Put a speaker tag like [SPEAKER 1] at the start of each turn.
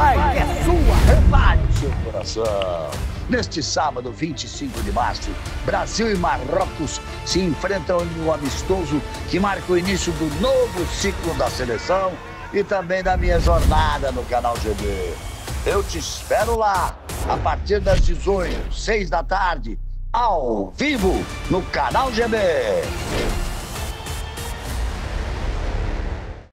[SPEAKER 1] É sua seu coração. Neste sábado, 25 de março, Brasil e Marrocos se enfrentam em um amistoso que marca o início do novo ciclo da seleção e também da minha jornada no canal GB. Eu te espero lá, a partir das 18, 6 da tarde, ao vivo, no canal GB.